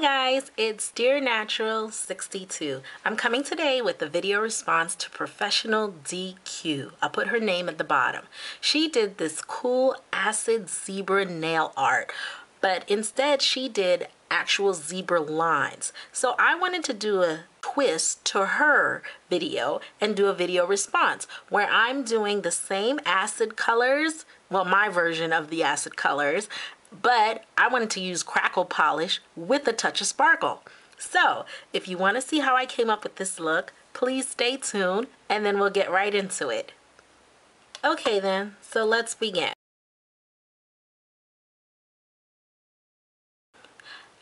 Guys, it's Dear Natural 62. I'm coming today with a video response to Professional DQ. I'll put her name at the bottom. She did this cool acid zebra nail art, but instead she did actual zebra lines. So I wanted to do a twist to her video and do a video response where I'm doing the same acid colors, well my version of the acid colors, but I wanted to use crackle polish with a touch of sparkle. So if you want to see how I came up with this look, please stay tuned and then we'll get right into it. Okay then, so let's begin.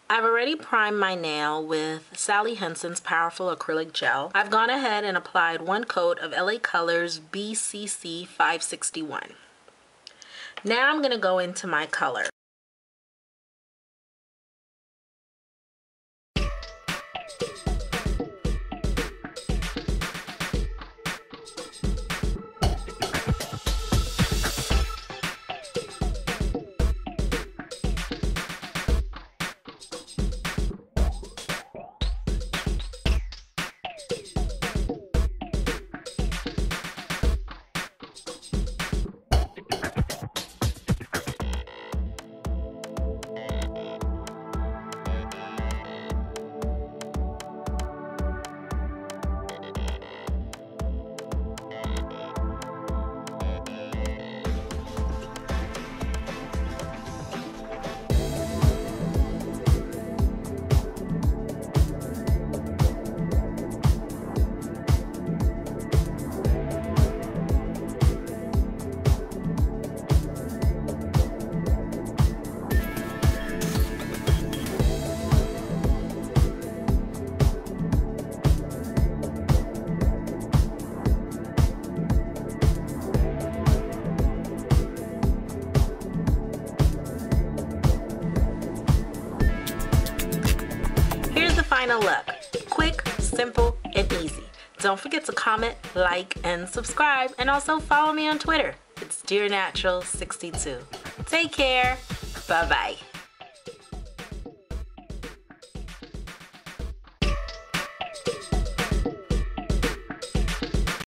I've already primed my nail with Sally Hansen's Powerful Acrylic Gel. I've gone ahead and applied one coat of LA Colors BCC 561. Now I'm going to go into my color. Final look. Quick, simple, and easy. Don't forget to comment, like, and subscribe, and also follow me on Twitter. It's Dear Natural 62. Take care. Bye-bye.